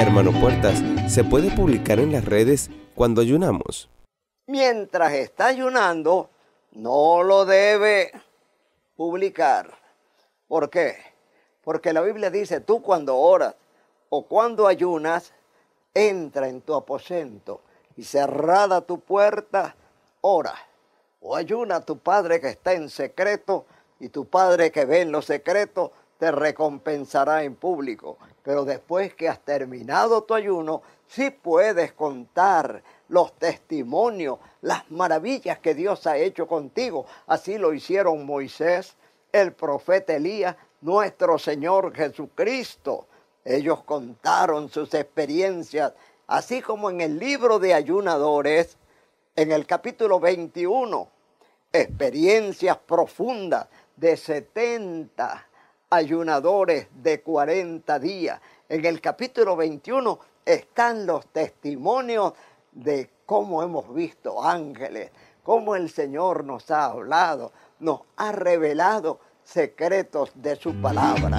Hermano Puertas, ¿se puede publicar en las redes cuando ayunamos? Mientras está ayunando, no lo debe publicar. ¿Por qué? Porque la Biblia dice, tú cuando oras o cuando ayunas, entra en tu aposento y cerrada tu puerta, ora. O ayuna a tu Padre que está en secreto y tu Padre que ve en lo secreto te recompensará en público. Pero después que has terminado tu ayuno, sí puedes contar los testimonios, las maravillas que Dios ha hecho contigo. Así lo hicieron Moisés, el profeta Elías, nuestro Señor Jesucristo. Ellos contaron sus experiencias, así como en el libro de ayunadores, en el capítulo 21, experiencias profundas de 70 ayunadores de 40 días. En el capítulo 21 están los testimonios de cómo hemos visto ángeles, cómo el Señor nos ha hablado, nos ha revelado secretos de su palabra.